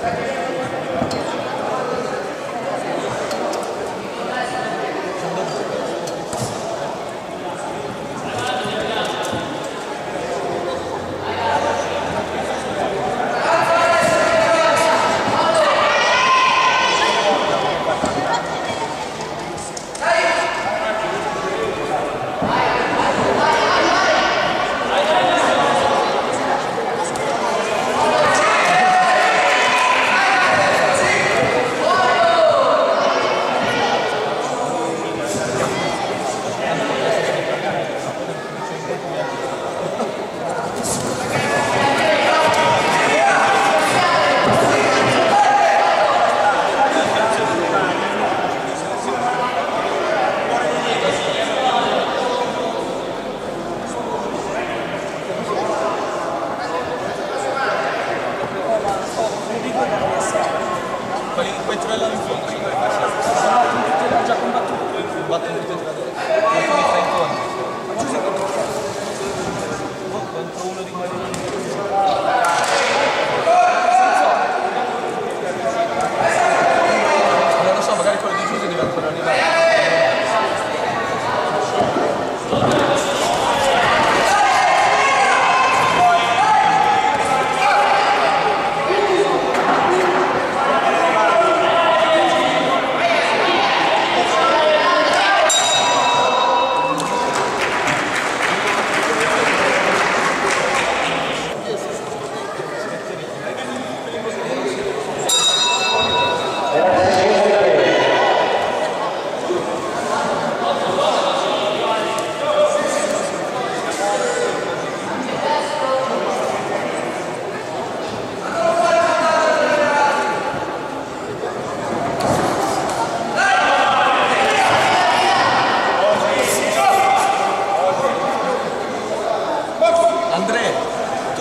Gracias.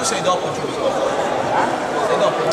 Sei dopo giusto? Sei dopo?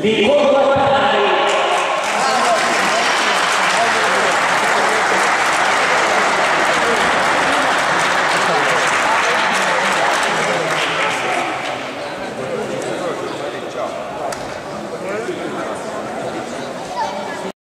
Lì